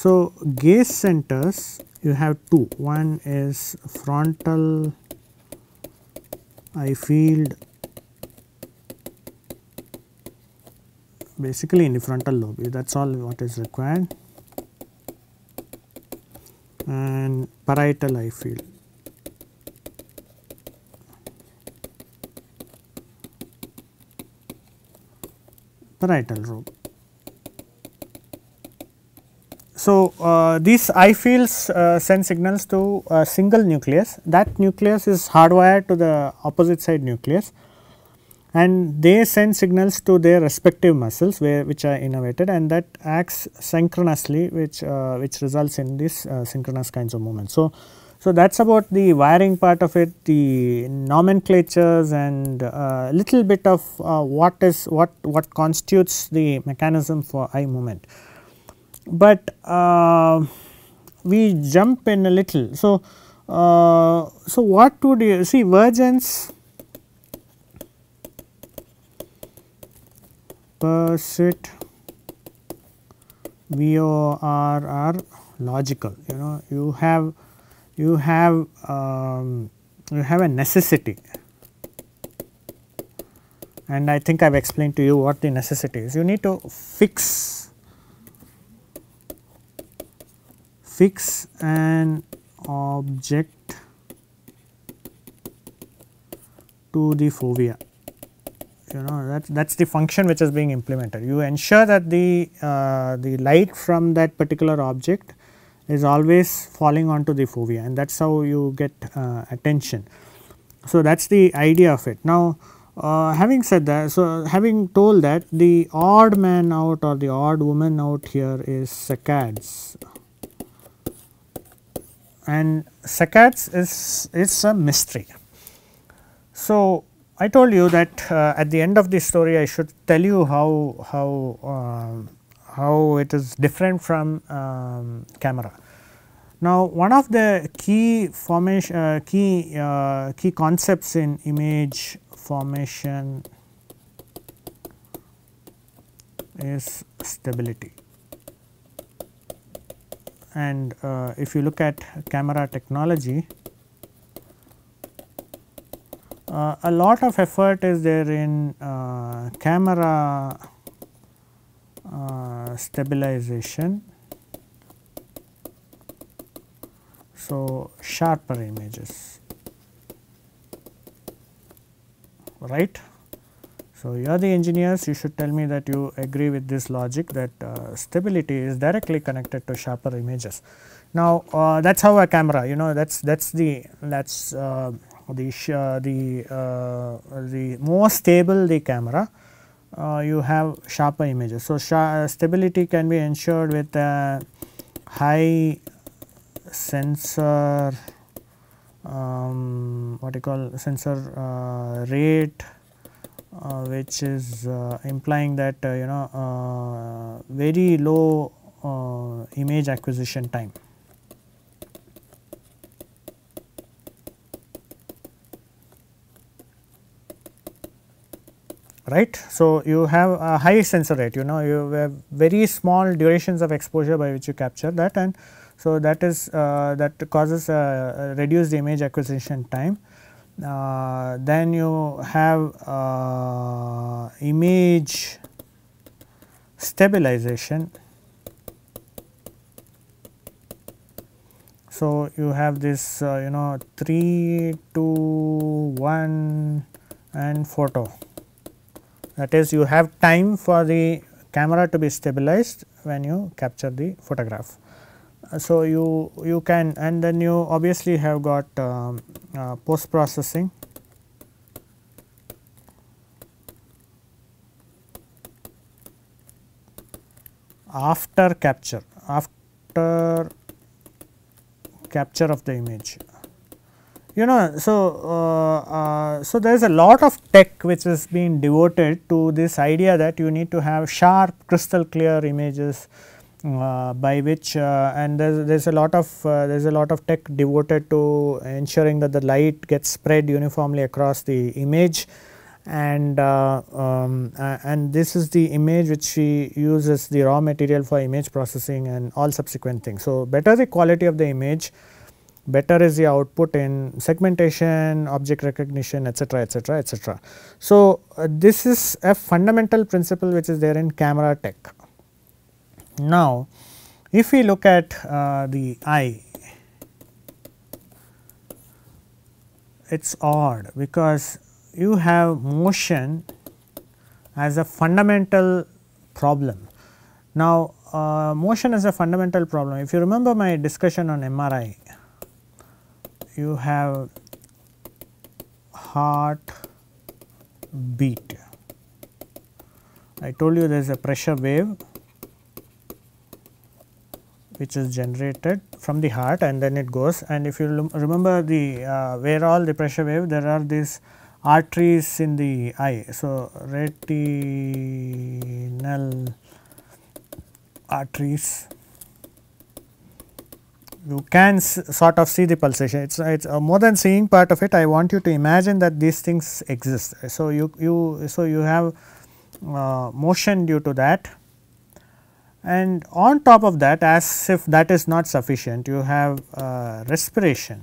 So, gaze centers you have two one is frontal eye field basically in the frontal lobe that is all what is required and parietal eye field. Parietal lobe. So, uh, these eye fields uh, send signals to a single nucleus that nucleus is hardwired to the opposite side nucleus and they send signals to their respective muscles where which are innervated and that acts synchronously which uh, which results in this uh, synchronous kinds of movements. So, so that is about the wiring part of it, the nomenclatures and a uh, little bit of uh, what is what what constitutes the mechanism for eye movement. But uh, we jump in a little. So, uh, so what would you see vergence pursuit VOR are logical you know you have you have um, you have a necessity and I think I have explained to you what the necessity is. You need to fix fix an object to the fovea you know that that is the function which is being implemented. You ensure that the uh, the light from that particular object is always falling onto the fovea and that is how you get uh, attention. So, that is the idea of it. Now, uh, having said that, so having told that the odd man out or the odd woman out here is saccades and saccades is, is a mystery. So, I told you that uh, at the end of the story I should tell you how how uh, how it is different from um, camera. Now, one of the key formation uh, key uh, key concepts in image formation is stability and uh, if you look at camera technology uh, a lot of effort is there in uh, camera uh, stabilization. So, sharper images right. So, you are the engineers you should tell me that you agree with this logic that uh, stability is directly connected to sharper images. Now, uh, that is how a camera you know that is that is the that is uh, the uh, the uh, the more stable the camera uh, you have sharper images. So, stability can be ensured with a high sensor um, what you call sensor rate Uh, which is uh, implying that uh, you know uh, very low image acquisition time. right. So, you have a high sensor rate you know you have very small durations of exposure by which you capture that and so that is uh, that causes a, reduced image acquisition time. Uh, then you have uh, image stabilization. So, you have this uh, you know 3 to 1 and photo that is you have time for the camera to be stabilized when you capture the photograph. So, you you can and then you obviously have got um, uh, post processing after capture after capture of the image. You know so uh, uh, so there is a lot of tech which is being devoted to this idea that you need to have sharp crystal clear images uh, by which uh, and there is a lot of uh, there is a lot of tech devoted to ensuring that the light gets spread uniformly across the image and uh, um, uh, and this is the image which we use as the raw material for image processing and all subsequent things. So, better the quality of the image better is the output in segmentation, object recognition etc., etc., etc. So, uh, this is a fundamental principle which is there in camera tech. Now, if we look at uh, the eye, it is odd because you have motion as a fundamental problem. Now, uh, motion is a fundamental problem. If you remember my discussion on MRI, you have heart beat. I told you there is a pressure wave which is generated from the heart and then it goes and if you remember the uh, where all the pressure wave there are these arteries in the eye. So, retinal arteries you can sort of see the pulsation. It's it's uh, more than seeing part of it. I want you to imagine that these things exist. So you you so you have uh, motion due to that, and on top of that, as if that is not sufficient, you have uh, respiration.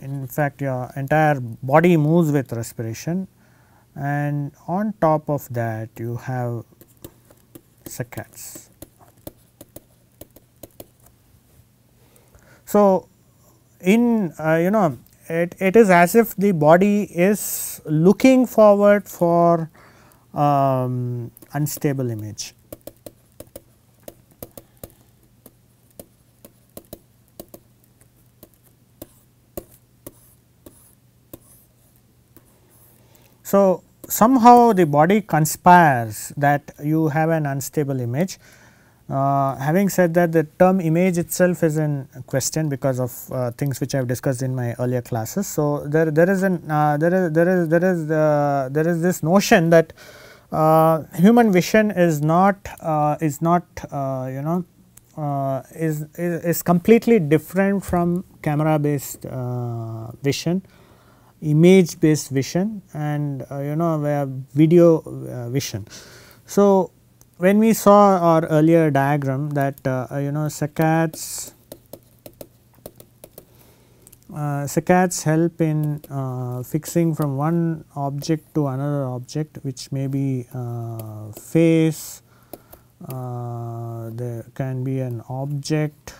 In fact, your entire body moves with respiration, and on top of that, you have saccades. So, in uh, you know it, it is as if the body is looking forward for um, unstable image. So, somehow the body conspires that you have an unstable image uh, having said that the term image itself is in question because of uh, things which I have discussed in my earlier classes. So, there there is an uh, there is there is there is uh, there is this notion that Uh, human vision is not uh, is not uh, you know uh, is, is, is completely different from camera based vision image based vision and you know video vision. So, when we saw our earlier diagram that uh, you know saccades uh, saccades help in uh, fixing from one object to another object which may be uh, face, uh, there can be an object.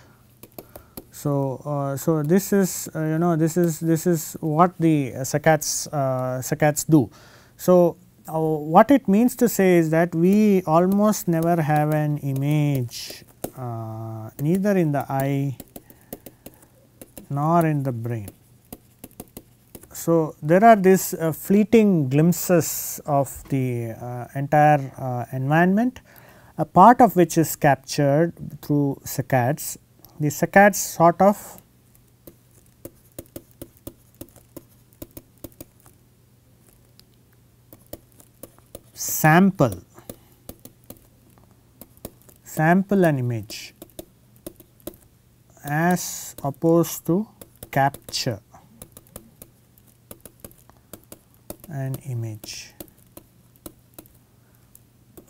So, uh, so this is uh, you know this is this is what the saccades saccades do. So, what it means to say is that we almost never have an image neither in the eye nor in the brain. So, there are these uh, fleeting glimpses of the uh, entire uh, environment, a part of which is captured through saccades. The saccades sort of sample sample an image as opposed to capture an image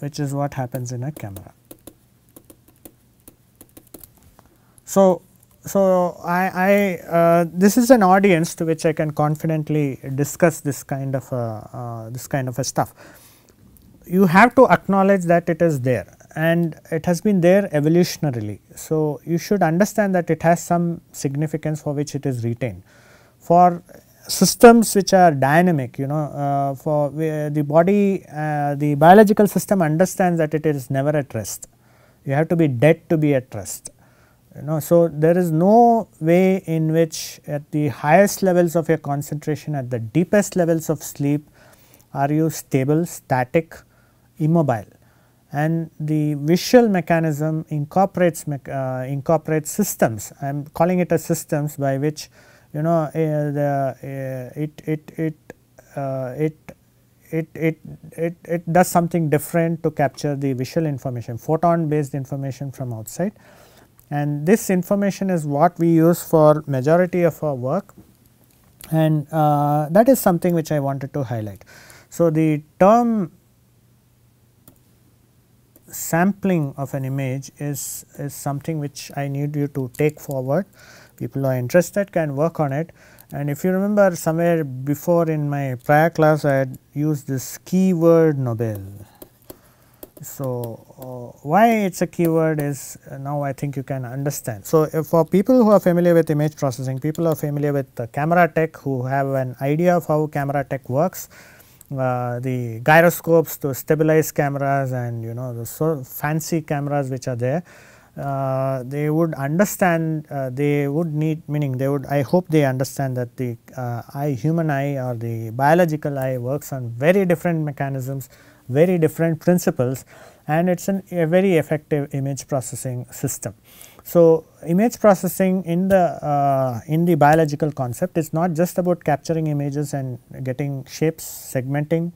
which is what happens in a camera. So, so I, I uh, this is an audience to which I can confidently discuss this kind of a, uh, this kind of a stuff you have to acknowledge that it is there and it has been there evolutionarily. So, you should understand that it has some significance for which it is retained. For systems which are dynamic you know uh, for the body uh, the biological system understands that it is never at rest you have to be dead to be at rest you know so there is no way in which at the highest levels of your concentration at the deepest levels of sleep are you stable static immobile and the visual mechanism incorporates uh, incorporates systems I am calling it a systems by which you know uh, the uh, it it it uh, it it, it, it, it does something different to capture the visual information, photon based information from outside. And this information is what we use for majority of our work and uh, that is something which I wanted to highlight. So, the term sampling of an image is, is something which I need you to take forward. People who are interested can work on it and if you remember somewhere before in my prior class I had used this keyword Nobel. So, uh, why it is a keyword is uh, now I think you can understand. So, for people who are familiar with image processing, people are familiar with camera tech who have an idea of how camera tech works, uh, the gyroscopes to stabilize cameras and you know the so fancy cameras which are there, uh, they would understand uh, they would need meaning they would I hope they understand that the uh, eye human eye or the biological eye works on very different mechanisms very different principles and it is a very effective image processing system. So, image processing in the uh, in the biological concept is not just about capturing images and getting shapes, segmenting,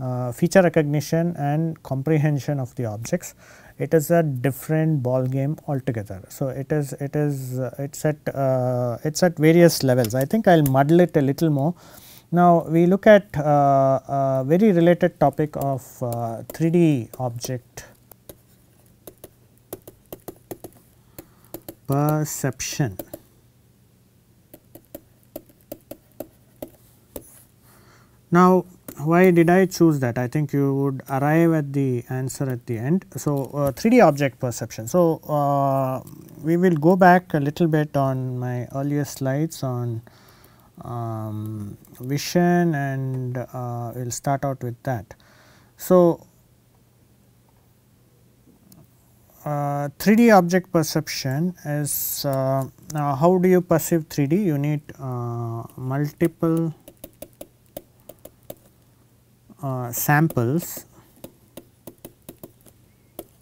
uh, feature recognition and comprehension of the objects. It is a different ball game altogether. So, it is it is uh, it's at uh, it's at various levels. I think I will muddle it a little more now, we look at uh, a very related topic of uh, 3D object perception. Now, why did I choose that? I think you would arrive at the answer at the end. So, uh, 3D object perception. So, uh, we will go back a little bit on my earlier slides on um, vision and uh, we will start out with that. So, uh, 3D object perception is uh, how do you perceive 3D? You need uh, multiple uh, samples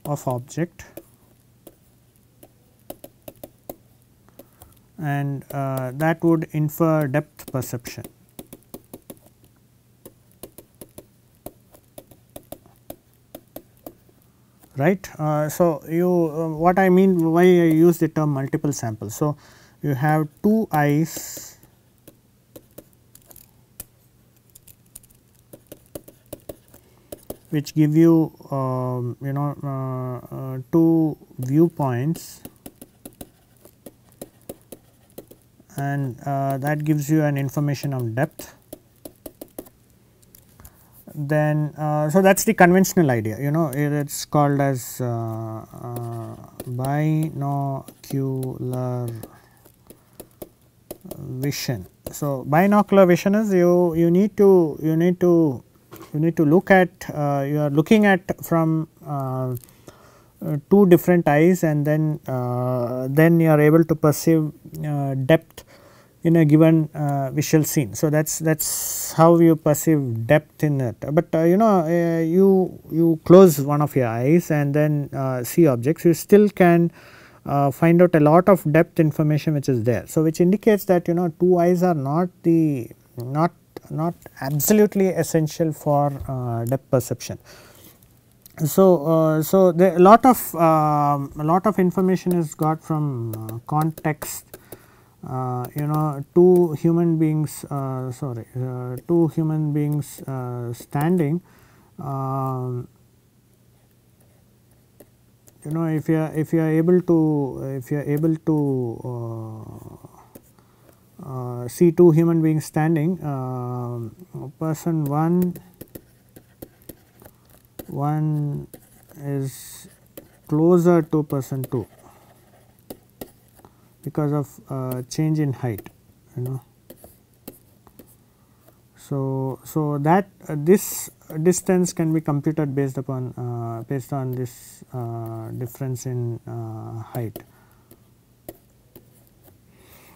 of object and uh, that would infer depth perception. Right. Uh, so, you uh, what I mean why I use the term multiple samples. So, you have two eyes which give you um, you know uh, uh two viewpoints and uh, that gives you an information of depth then uh, so that is the conventional idea you know it is called as uh, uh, binocular vision. So binocular vision is you you need to you need to you need to look at uh, you are looking at from uh, two different eyes and then then you are able to perceive depth in a given uh, visual scene. So, that is that is how you perceive depth in it, but uh, you know uh, you you close one of your eyes and then uh, see objects you still can uh, find out a lot of depth information which is there. So, which indicates that you know two eyes are not the not not absolutely essential for uh, depth perception. So, so the, a lot of um, a lot of information is got from context uh, you know two human beings uh, sorry uh, two human beings uh, standing um, you know if you are if you are able to if you are able to uh, see two human beings standing um, person 1 one is closer to person 2 because of uh, change in height you know. So, so that uh, this distance can be computed based upon uh, based on this uh, difference in uh, height.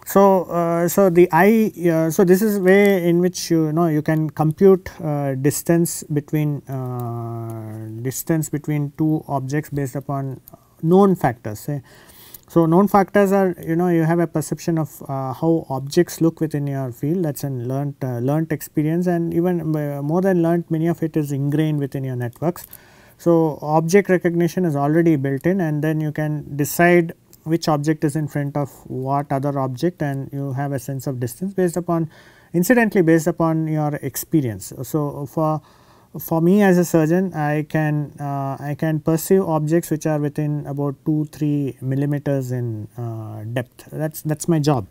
So, uh, so the uh, so this is way in which you know you can compute distance between distance between two objects based upon known factors. Say so, known factors are you know you have a perception of uh, how objects look within your field that is an learnt, uh, learnt experience and even uh, more than learnt many of it is ingrained within your networks. So, object recognition is already built in and then you can decide which object is in front of what other object and you have a sense of distance based upon incidentally based upon your experience. So, for for me as a surgeon I can uh, I can perceive objects which are within about 2 3 millimeters in uh, depth that is that is my job.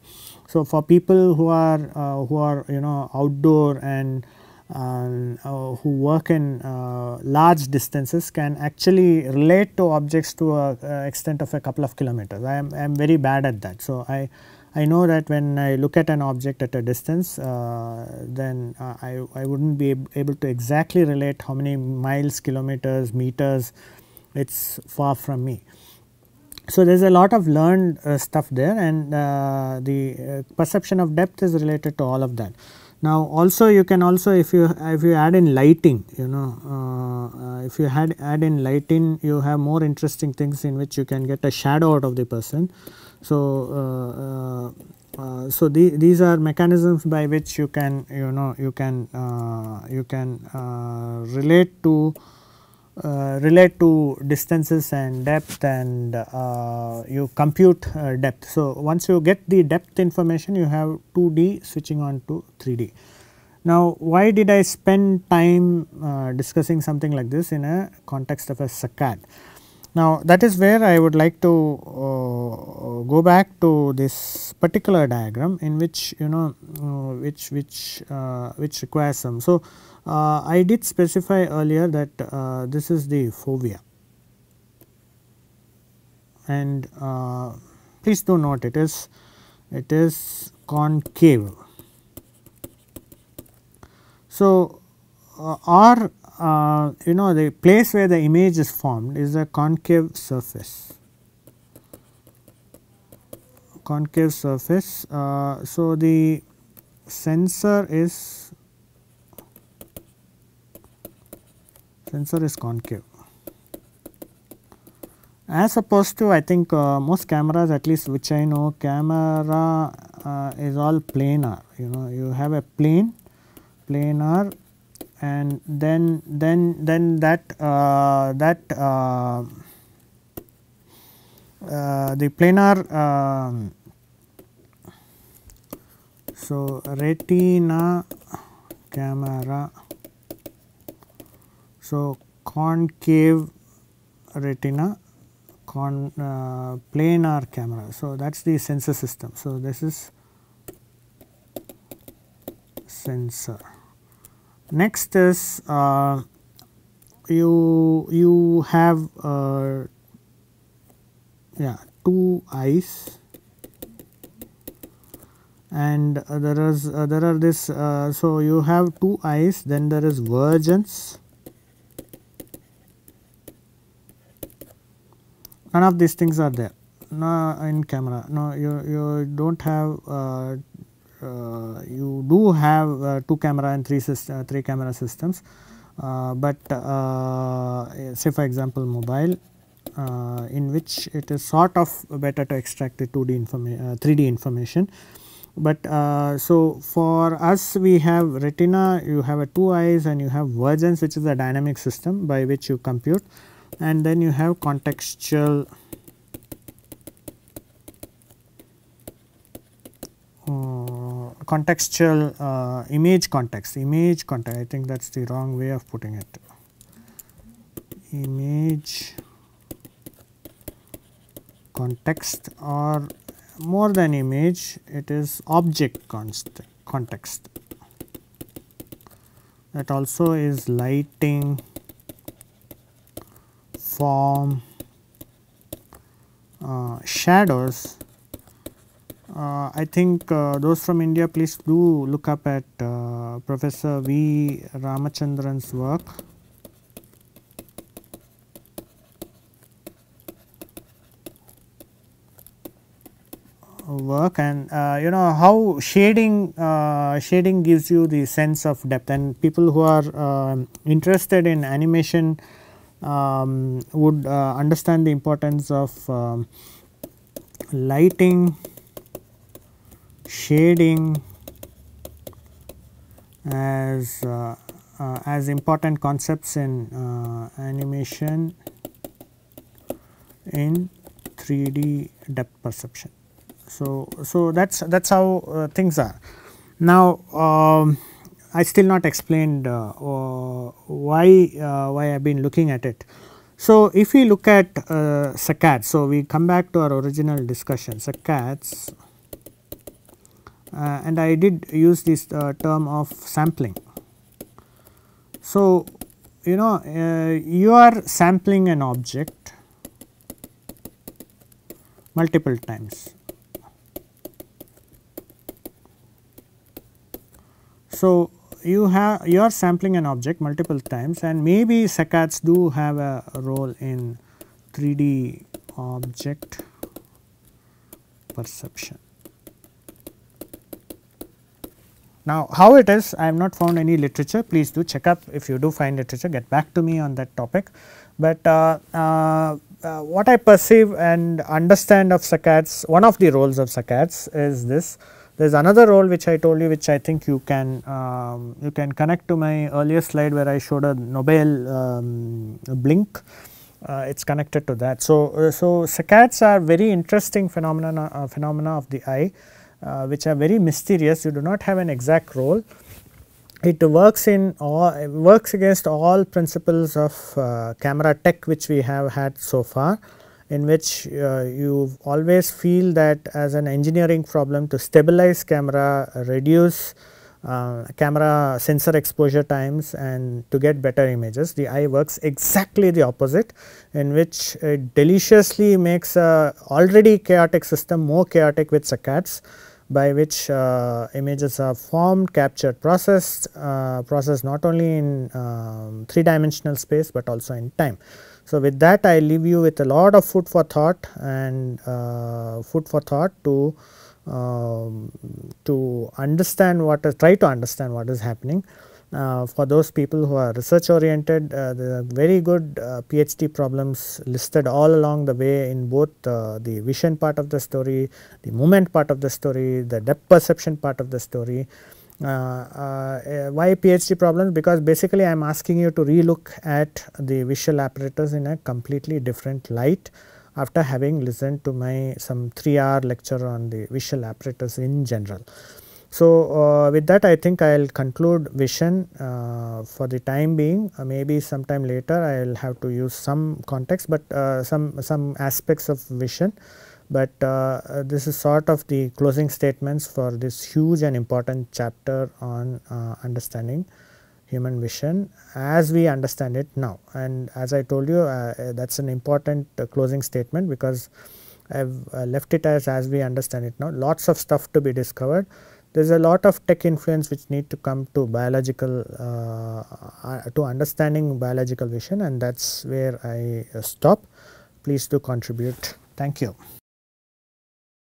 So, for people who are uh, who are you know outdoor and uh, who work in uh, large distances can actually relate to objects to a, a, extent of a couple of kilometers. I am, I am very bad at that. So, I, I know that when I look at an object at a distance uh, then uh, I, I would not be able to exactly relate how many miles, kilometers, meters it is far from me. So, there is a lot of learned uh, stuff there and uh, the perception of depth is related to all of that. Now also you can also if you if you add in lighting you know uh, uh, if you had add in lighting you have more interesting things in which you can get a shadow out of the person. So uh, uh, uh so the, these are mechanisms by which you can you know you can uh, you can relate to relate to distances and depth and uh, you compute uh, depth. So, once you get the depth information you have 2D switching on to 3D. Now, why did I spend time uh, discussing something like this in a context of a saccade? Now, that is where I would like to uh, go back to this particular diagram in which you know uh, which which which requires some. So, uh, I did specify earlier that uh, this is the fovea and uh, please do note it is it is concave. So, uh, or uh, you know the place where the image is formed is a concave surface concave surface. Uh, so, the sensor is sensor is concave. As opposed to I think uh, most cameras at least which I know camera uh, is all planar you know you have a plane planar and then then then that uh, that uh, uh, the planar um, so retina camera so, concave retina con uh, planar camera. So, that is the sensor system. So, this is sensor. Next is uh, you you have uh, yeah two eyes and uh, there is uh, there are this uh, so you have two eyes then there is vergence none of these things are there. No in camera. No you you don't have uh, uh, you do have uh, two camera and three system, uh, three camera systems. Uh, but uh, say for example mobile in which it is sort of better to extract the 2D information 3D information. But so for us we have retina you have a two eyes and you have vergence which is a dynamic system by which you compute and then you have contextual. Uh, contextual uh, image context. Image context. I think that is the wrong way of putting it. Image context or more than image it is object context. That also is lighting form uh, shadows. Uh, I think uh, those from India please do look up at uh, Professor V. Ramachandran's work. work and uh, you know how shading uh, shading gives you the sense of depth. And people who are uh, interested in animation um, would uh, understand the importance of um, lighting, shading as uh, uh, as important concepts in uh, animation in 3D depth perception. So, so that is that is how uh, things are. Now, um, I still not explained uh, uh, why uh, why I have been looking at it. So, if we look at uh, saccades, so we come back to our original discussion saccades uh, and I did use this term of sampling. So, you know you are sampling an object multiple times. So, you have you are sampling an object multiple times and maybe saccades do have a role in 3D object perception. Now, how it is I have not found any literature please do check up if you do find literature get back to me on that topic. But uh, uh, uh, what I perceive and understand of saccades one of the roles of saccades is this there is another role which I told you which I think you can um, you can connect to my earlier slide where I showed a Nobel um, blink uh, it is connected to that. So, uh, so saccades are very interesting phenomena uh, phenomena of the eye uh, which are very mysterious you do not have an exact role. It works in all works against all principles of uh, camera tech which we have had so far in which uh, you always feel that as an engineering problem to stabilize camera reduce uh, camera sensor exposure times and to get better images. The eye works exactly the opposite in which it deliciously makes a already chaotic system more chaotic with saccades by which uh, images are formed, captured, processed, uh, processed not only in um, 3 dimensional space, but also in time. So, with that I leave you with a lot of food for thought and uh, food for thought to um, to understand what is try to understand what is happening. Uh, for those people who are research oriented, uh, there are very good uh, PhD problems listed all along the way in both uh, the vision part of the story, the movement part of the story, the depth perception part of the story. Uh, uh, why PhD problems? Because basically I am asking you to relook at the visual apparatus in a completely different light after having listened to my some 3 hour lecture on the visual apparatus in general. So, uh, with that I think I will conclude vision uh, for the time being uh, maybe sometime later I will have to use some context, but uh, some some aspects of vision, but uh, this is sort of the closing statements for this huge and important chapter on uh, understanding human vision as we understand it now. And as I told you that is an important closing statement because I have left it as as we understand it now lots of stuff to be discovered there is a lot of tech influence which need to come to biological uh, uh, to understanding biological vision and that is where I uh, stop. Please do contribute. Thank you.